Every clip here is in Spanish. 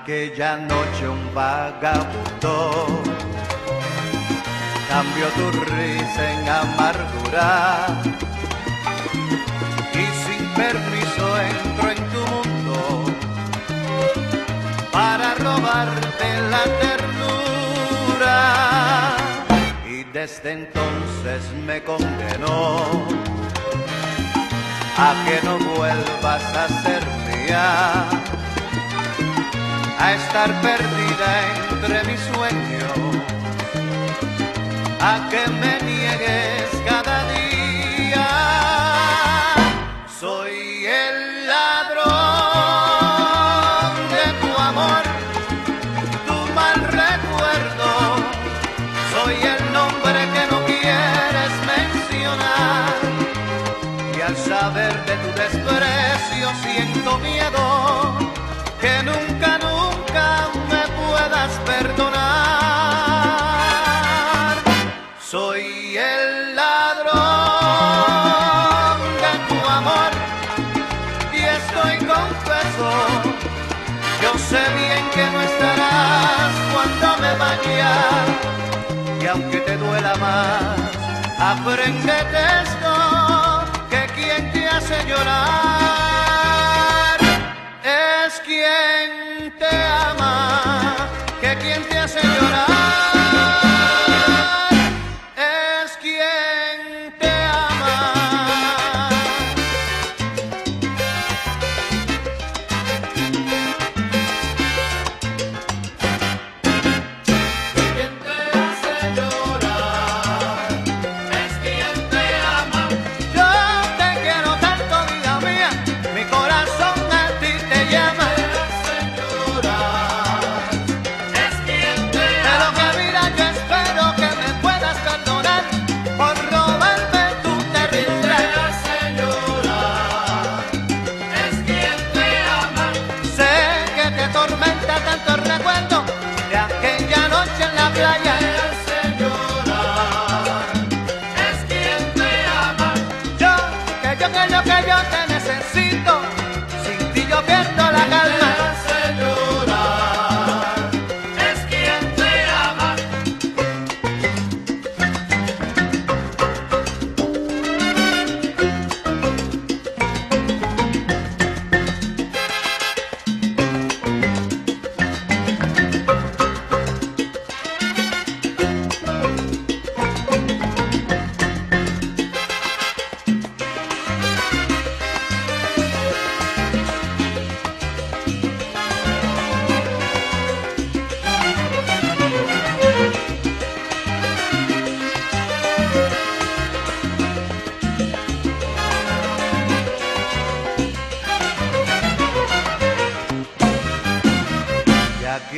Aquella noche un vagabundo cambió tu risa en amargura y sin permiso entró en tu mundo para robarte la ternura. Y desde entonces me condenó a que no vuelvas a ser mía estar perdida entre mis sueños, a que me niegues cada día. Soy el ladrón de tu amor, tu mal recuerdo, soy el nombre que no quieres mencionar. Y al saber de tu desprecio siento miedo que nunca, sé bien que no estarás cuando me vaya y aunque te duela más, aprendete esto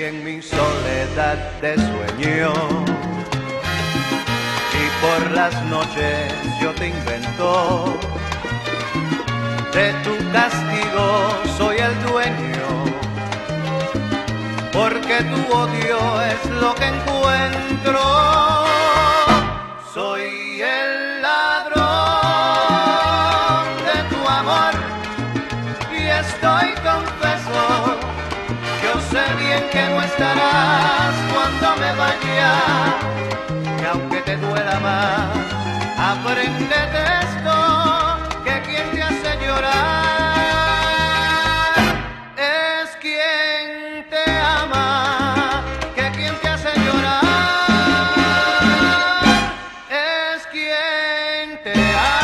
En mi soledad de sueño. Y por las noches yo te invento de tu castigo soy el dueño. Porque tu odio es lo que encuentro cuando me vaya, y aunque te duela más, aprendete esto, que quien te hace llorar es quien te ama, que quien te hace llorar es quien te ama.